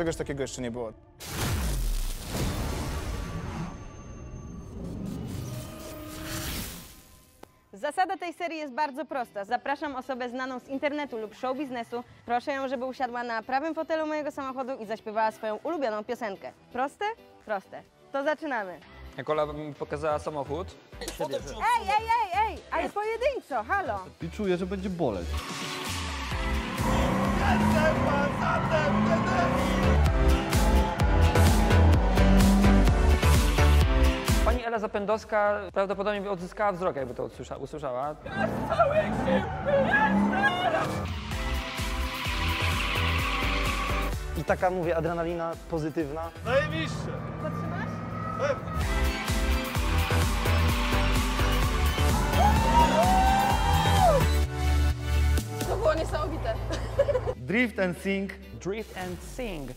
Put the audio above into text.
Czegoś takiego jeszcze nie było. Zasada tej serii jest bardzo prosta. Zapraszam osobę znaną z internetu lub show biznesu. Proszę ją, żeby usiadła na prawym fotelu mojego samochodu i zaśpiewała swoją ulubioną piosenkę. Proste? Proste. To zaczynamy. Jak Ola mi pokazała samochód, Ej, ej, ej, ej! Ale pojedynczo, halo! I czuję, że będzie boleć. Ela Zapędowska prawdopodobnie odzyskała wzrok, jakby to usłysza, usłyszała. I taka, mówię, adrenalina pozytywna. To było niesamowite. Drift and sing. Drift and sing.